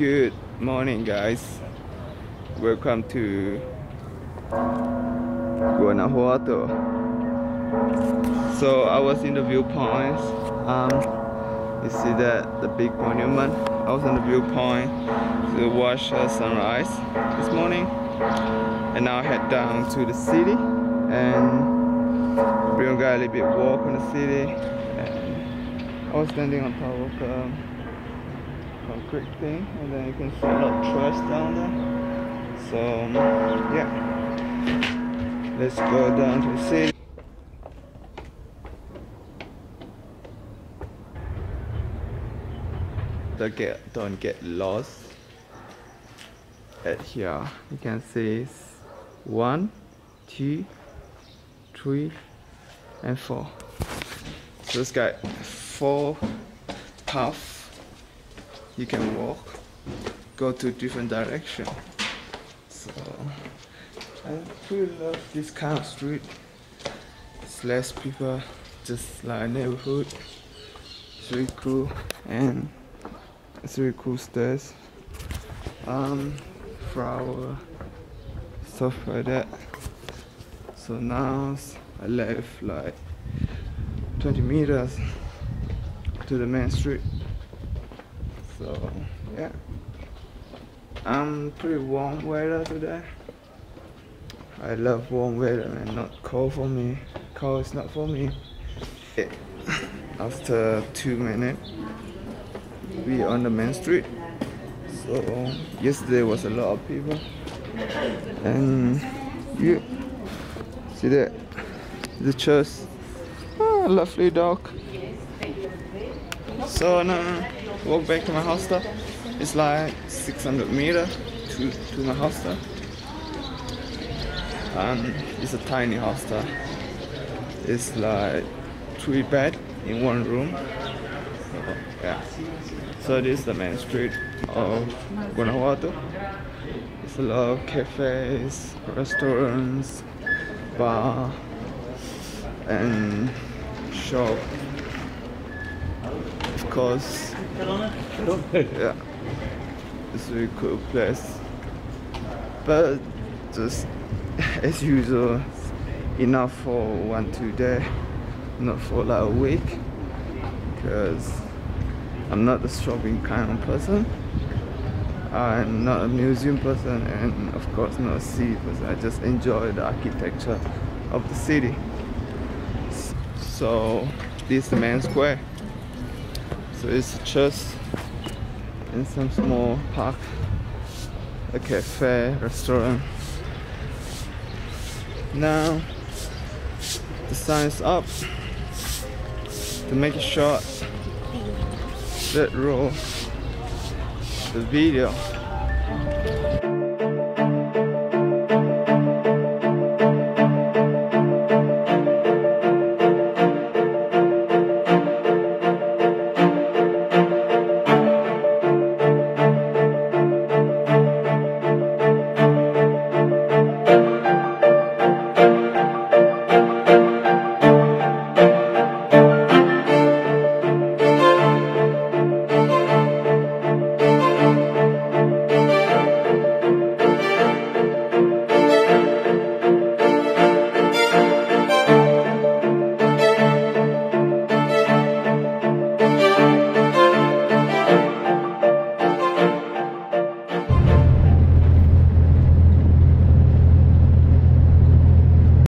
Good morning, guys. Welcome to Guanajuato. So I was in the viewpoints. Um, you see that the big monument. I was in the viewpoint to watch uh, sunrise this morning, and now I head down to the city and bring a little bit walk in the city. And I was standing on top of. Um, concrete thing and then you can see a lot of trash down there. So um, yeah. Let's go down to the city. Don't get don't get lost. At here you can see one two three and four. So this guy four paths you can walk go to different direction. So I really love this kind of street. It's less people just like a neighborhood. It's really cool and it's really cool stairs. Um flower stuff like that. So now I left like 20 meters to the main street so yeah. I'm pretty warm weather today. I love warm weather and not cold for me. Cold is not for me. After two minutes we on the main street. So yesterday was a lot of people. And you see that? The church. Oh, lovely dog. So now walk back to my hostel. It's like 600 meter to, to my hostel. And it's a tiny hostel. It's like three bed in one room. So, yeah. So this is the main street of Guanajuato. It's a lot of cafes, restaurants, bar, and shop. Of course, yeah, it's a really cool place. But just as usual, enough for one two day, not for like a week. Because I'm not the shopping kind of person. I'm not a museum person and of course not a city person. I just enjoy the architecture of the city. So this is the main square. So it's just in some small park, a cafe, restaurant. Now the sign is up to make short. Let roll the video.